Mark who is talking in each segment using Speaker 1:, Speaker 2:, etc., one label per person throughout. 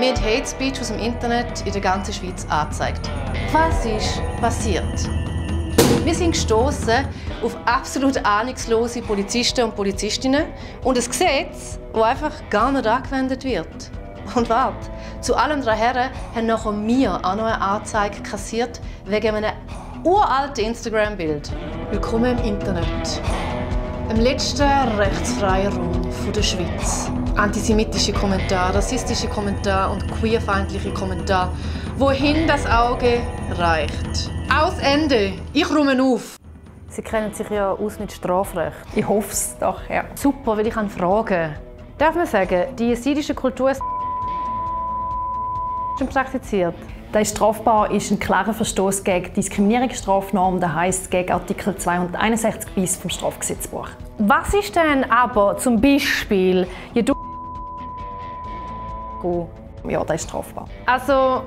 Speaker 1: Haben Hate Speech aus dem Internet in der ganzen Schweiz angezeigt. Was ist passiert? Wir sind gestoßen auf absolut ahnungslose Polizisten und Polizistinnen und ein Gesetz, das einfach gar nicht angewendet wird. Und warte, zu allen drei Herren haben nachher wir auch noch eine Anzeige kassiert wegen einem uralten Instagram-Bild. Willkommen im Internet. Im letzten rechtsfreien Raum der Schweiz. Antisemitische Kommentare, rassistische Kommentare und queerfeindliche Kommentare. Wohin das Auge reicht. Aus Ende. Ich räume auf.
Speaker 2: Sie kennen sich ja aus mit Strafrecht.
Speaker 3: Ich hoffe es doch, ja.
Speaker 2: Super, weil ich kann fragen. Darf man sagen, die jesidische Kultur ist schon praktiziert?
Speaker 3: Der strafbar ist ein klarer Verstoß gegen die Diskriminierungsstrafnorm, das heisst gegen Artikel 261 bis vom Strafgesetzbuch.
Speaker 2: Was ist denn aber zum Beispiel ja, du
Speaker 3: ja, das ist strafbar.
Speaker 2: Also,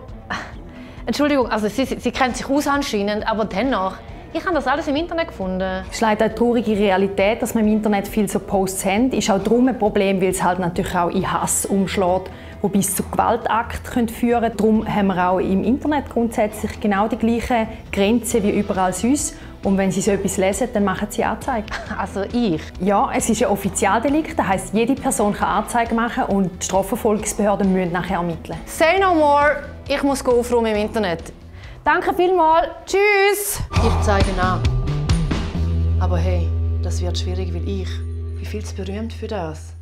Speaker 2: Entschuldigung, also Sie, Sie kennen sich aus anscheinend, aber dennoch, ich habe das alles im Internet gefunden.
Speaker 3: Es ist leider eine traurige Realität, dass wir im Internet viel so Posts haben. Ist auch darum ein Problem, weil es halt natürlich auch in Hass umschlägt, wo bis zu Gewaltakten führen können. Darum haben wir auch im Internet grundsätzlich genau die gleichen Grenzen wie überall sonst. Und wenn Sie so etwas lesen, dann machen Sie Anzeige.
Speaker 2: Also ich?
Speaker 3: Ja, es ist ein Offizialdelikt. Das heisst, jede Person kann Anzeige machen und die Strafverfolgungsbehörden müssen nachher ermitteln.
Speaker 2: Say no more. Ich muss aufräumen im Internet. Danke vielmals. Tschüss.
Speaker 1: Ich zeige nach. Aber hey, das wird schwierig, weil ich bin viel zu berühmt für das.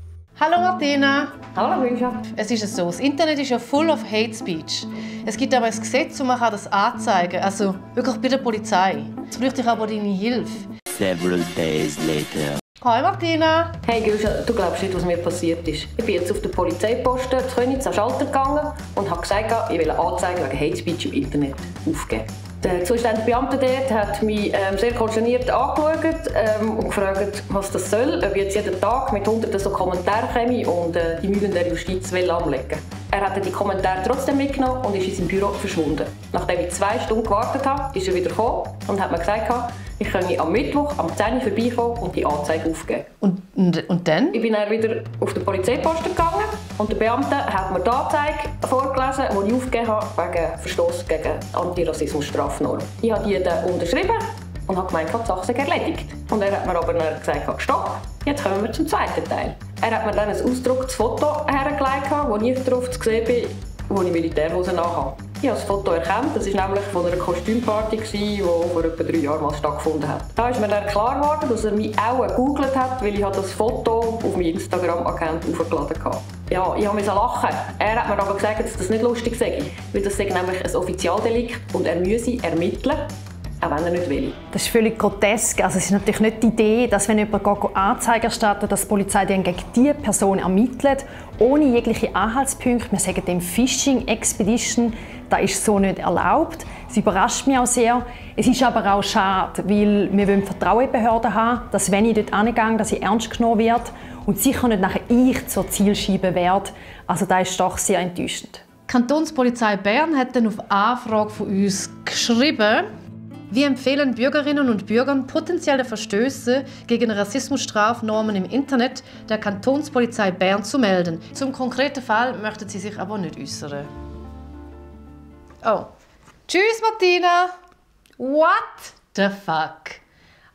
Speaker 1: Hallo Martina.
Speaker 3: Hallo Luisa.
Speaker 1: Es ist so, das Internet ist ja full of Hate Speech. Es gibt aber ein Gesetz, wo man das anzeigen kann. Also wirklich bei der Polizei. Jetzt bräuchte ich aber deine Hilfe.
Speaker 4: Several days later.
Speaker 1: Hi Martina.
Speaker 5: Hey Gülscha, du glaubst nicht, was mir passiert ist. Ich bin jetzt auf der Polizeiposten zu Königs an Schalter gegangen und habe gesagt, ich will eine Anzeige wegen Hate Speech im Internet aufgeben. Der zuständige Beamte dort hat mich ähm, sehr konsterniert angeschaut ähm, und gefragt, was das soll, ob ich jetzt jeden Tag mit hunderten so Kommentaren komme und äh, die Mühlen der Justiz will anlegen Er hat die Kommentare trotzdem mitgenommen und ist in seinem Büro verschwunden. Nachdem ich zwei Stunden gewartet habe, ist er wieder gekommen und hat mir gesagt, ich könne am Mittwoch am 10 Uhr vorbeikommen und die Anzeige aufgeben.
Speaker 1: Und, und, und dann?
Speaker 5: Ich bin dann wieder auf den Polizeiposten gegangen und der Beamte hat mir die Anzeige vorgelesen, die ich aufgegeben habe wegen Verstoß gegen Antirassismusstrafnorm. Ich habe die dann unterschrieben und habe gemeint, die Sache erledigt. Und er hat mir aber dann gesagt, stopp, jetzt kommen wir zum zweiten Teil. Er hat mir dann ein ausgedrucktes Foto hergelegt, wo ich darauf zu sehen bin, wo ich Militärhose nachhabe. Ich habe das Foto erkannt. Das war nämlich von einer Kostümparty, die vor etwa drei Jahren mal stattgefunden hat. Da ist mir dann klar geworden, dass er mich auch gegoogelt hat, weil ich das Foto auf meinem Instagram-Account aufgeladen habe. Ja, ich musste lachen. Er hat mir aber gesagt, dass das nicht lustig sei, weil das sei nämlich ein Offizialdelikt und er müsse ermitteln auch wenn er nicht will.
Speaker 3: Das ist völlig grotesk. Also es ist natürlich nicht die Idee, dass wenn jemand Anzeige erstattet, dass die Polizei dann gegen diese Person ermittelt, ohne jegliche Anhaltspunkte. Wir sagen dem Phishing Expedition. Das ist so nicht erlaubt. Es überrascht mich auch sehr. Es ist aber auch schade, weil wir wollen Vertrauen in Behörden haben, dass wenn ich dort angehe, dass ich ernst genommen werde und sicher nicht nachher ich zur Zielscheibe werde. Also das ist doch sehr enttäuschend.
Speaker 1: Die Kantonspolizei Bern hat dann auf Anfrage von uns geschrieben, wir empfehlen Bürgerinnen und Bürgern, potenzielle Verstöße gegen Rassismusstrafnormen im Internet der Kantonspolizei Bern zu melden. Zum konkreten Fall möchten sie sich aber nicht äußern. Oh. Tschüss, Martina! What the fuck?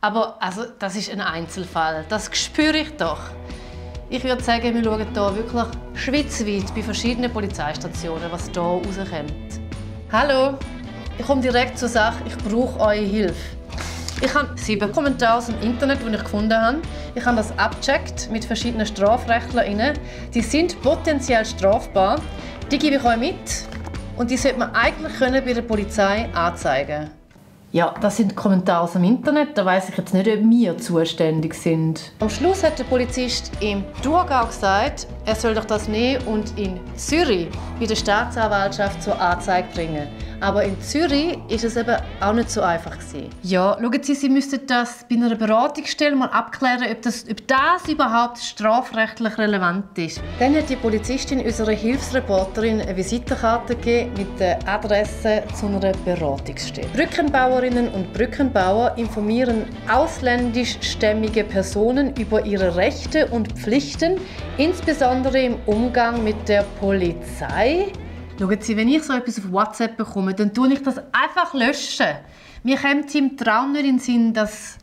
Speaker 1: Aber also, das ist ein Einzelfall. Das spüre ich doch. Ich würde sagen, wir schauen hier wirklich schweizweit bei verschiedenen Polizeistationen, was hier rauskommt. Hallo! Ich komme direkt zur Sache. Ich brauche eure Hilfe. Ich habe sieben Kommentare aus dem Internet, die ich gefunden habe. Ich habe das abgecheckt mit verschiedenen StrafrechtlerInnen. Die sind potenziell strafbar. Die gebe ich euch mit. Und die sollte man eigentlich können bei der Polizei anzeigen ja, das sind Kommentare aus dem Internet. Da weiß ich jetzt nicht, ob wir zuständig sind. Am Schluss hat der Polizist im Thurgau gesagt, er soll doch das nehmen und in Zürich bei der Staatsanwaltschaft zur Anzeige bringen. Aber in Zürich ist es eben auch nicht so einfach gewesen. Ja, schauen Sie, Sie müssten das bei einer Beratungsstelle mal abklären, ob das, ob das überhaupt strafrechtlich relevant ist. Dann hat die Polizistin unserer Hilfsreporterin eine Visitenkarte gegeben mit der Adresse zu einer Beratungsstelle. Brückenbauerinnen und Brückenbauer informieren ausländischstämmige Personen über ihre Rechte und Pflichten, insbesondere im Umgang mit der Polizei Schauen Sie, wenn ich so etwas auf WhatsApp bekomme, dann tue ich das einfach löschen. Mir kommt im Traum nicht in den Sinn, das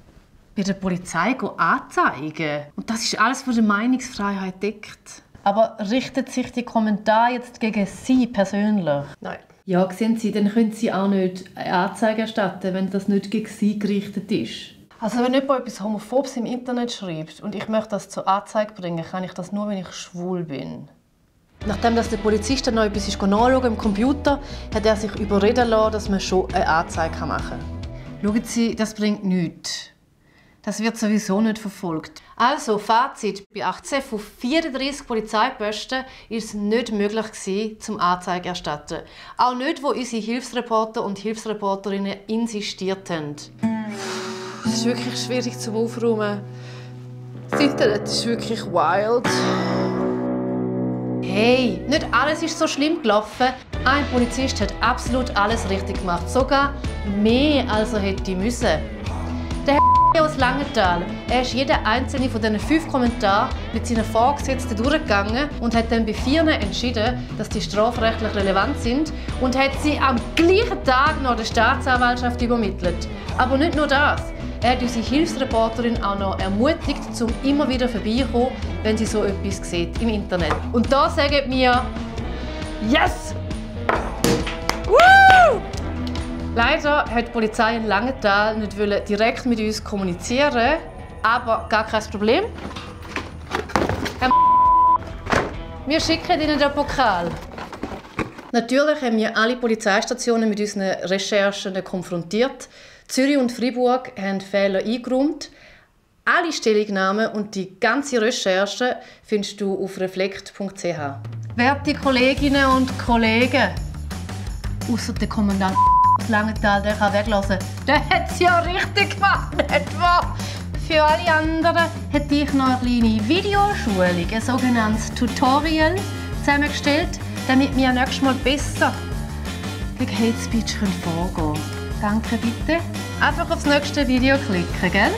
Speaker 1: bei der Polizei anzeigen. Und das ist alles von der Meinungsfreiheit deckt. Aber richtet sich die Kommentar jetzt gegen Sie persönlich?
Speaker 2: Nein.
Speaker 1: Ja, sehen Sie, dann können Sie auch nicht eine Anzeige erstatten, wenn das nicht gegen Sie gerichtet ist. Also wenn jemand etwas Homophobes im Internet schreibt und ich möchte das zur Anzeige bringen, kann ich das nur, wenn ich schwul bin. Nachdem das der Polizist dann noch etwas nachschauen im Computer, hat er sich überreden lassen, dass man schon eine Anzeige machen kann. Schauen Sie, das bringt nichts. Das wird sowieso nicht verfolgt. Also, Fazit. Bei 18 von 34 Polizeiposten ist es nicht möglich gewesen, zum Anzeige erstatten. Auch nicht, wo unsere Hilfsreporter und Hilfsreporterinnen insistiert haben. Es ist wirklich schwierig zum Aufräumen. Das Internet ist wirklich wild. Hey, nicht alles ist so schlimm gelaufen. Ein Polizist hat absolut alles richtig gemacht, sogar mehr als er hätte müssen. Der Herr aus Langenthal, er ist jeden einzelnen von diesen fünf Kommentaren mit seinen Vorgesetzten durchgegangen und hat dann bei vier entschieden, dass die strafrechtlich relevant sind und hat sie am gleichen Tag noch der Staatsanwaltschaft übermittelt. Aber nicht nur das. Er hat unsere Hilfsreporterin auch noch ermutigt, um immer wieder vorbeizukommen, wenn sie so etwas sieht im Internet. Und da sagen wir Yes! Woo! Leider hat die Polizei in Langenthal nicht direkt mit uns kommunizieren, aber gar kein Problem. Wir schicken Ihnen den Pokal. Natürlich haben wir alle Polizeistationen mit unseren Recherchen konfrontiert. Zürich und Freiburg haben Fehler eingeräumt. Alle Stellungnahmen und die ganze Recherche findest du auf reflekt.ch. Werte Kolleginnen und Kollegen, außer der Kommandant Langenthal, der kann weglassen. Der hat es ja richtig gemacht, nicht wahr? Für alle anderen hätte ich noch eine kleine Videoschulung, ein sogenanntes Tutorial, zusammengestellt, damit wir nächstes Mal besser gegen Hate Speech vorgehen können. Danke bitte. Einfach aufs nächste Video klicken, gell?